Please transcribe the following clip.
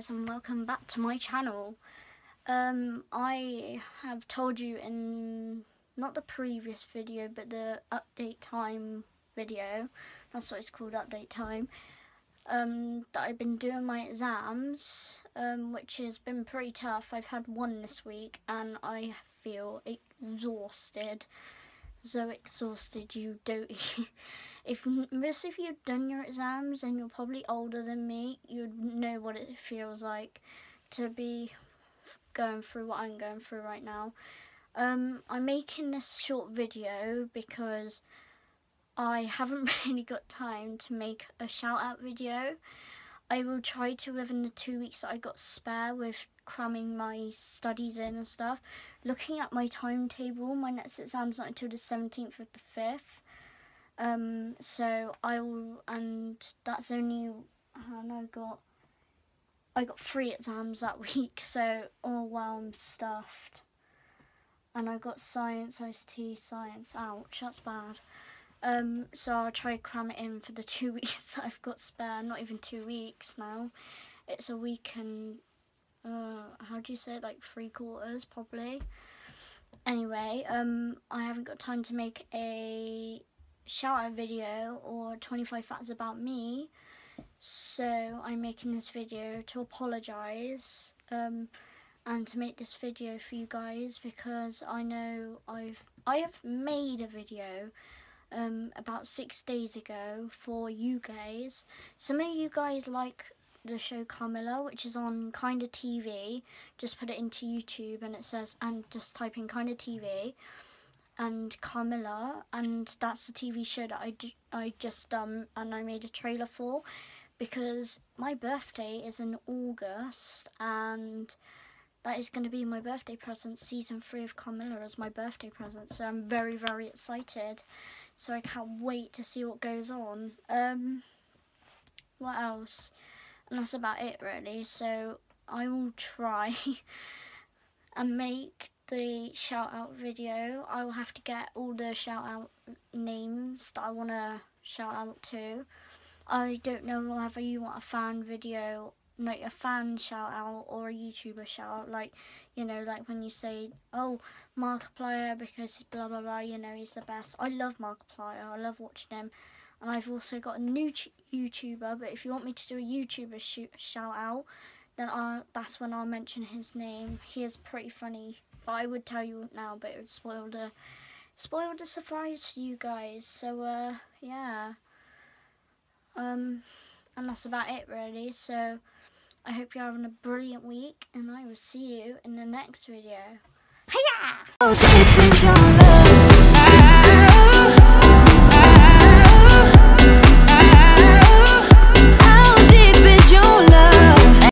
guys and welcome back to my channel. Um, I have told you in not the previous video but the update time video, that's what it's called update time, um, that I've been doing my exams, um, which has been pretty tough. I've had one this week and I feel exhausted. So exhausted you don't if most of you've done your exams and you're probably older than me, you'd know what it feels like to be going through what I'm going through right now. Um, I'm making this short video because I haven't really got time to make a shout out video. I will try to within the two weeks that I got spare with cramming my studies in and stuff. Looking at my timetable, my next exam's not until the 17th of the 5th. Um, so I will, and that's only, and I got, I got three exams that week, so oh wow, I'm stuffed. And I got science, ICT, science, ouch, that's bad. Um, so I'll try to cram it in for the two weeks that I've got spare, not even two weeks now. It's a week and, uh, how do you say it, like three quarters probably. Anyway, um, I haven't got time to make a shout out video or 25 facts about me so I'm making this video to apologise um, and to make this video for you guys because I know I've I have made a video um, about six days ago for you guys. Some of you guys like the show Carmilla, which is on Kinda TV. Just put it into YouTube and it says, and just type in Kinda TV and Carmilla, and that's the TV show that I, I just um and I made a trailer for because my birthday is in August and that is going to be my birthday present. Season three of Carmilla is my birthday present, so I'm very very excited. So I can't wait to see what goes on. Um, what else? And that's about it really. So I will try and make the shout out video, I will have to get all the shout out names that I want to shout out to. I don't know whether you want a fan video, like a fan shout out or a YouTuber shout out, like, you know, like when you say, oh, Markiplier because blah blah blah, you know, he's the best. I love Markiplier, I love watching him. And I've also got a new YouTuber, but if you want me to do a YouTuber shout out, then I'll, that's when I'll mention his name. He is pretty funny but I would tell you now, but it would spoil the spoil the surprise for you guys. So uh, yeah, um, and that's about it really. So I hope you're having a brilliant week, and I will see you in the next video. Hiya!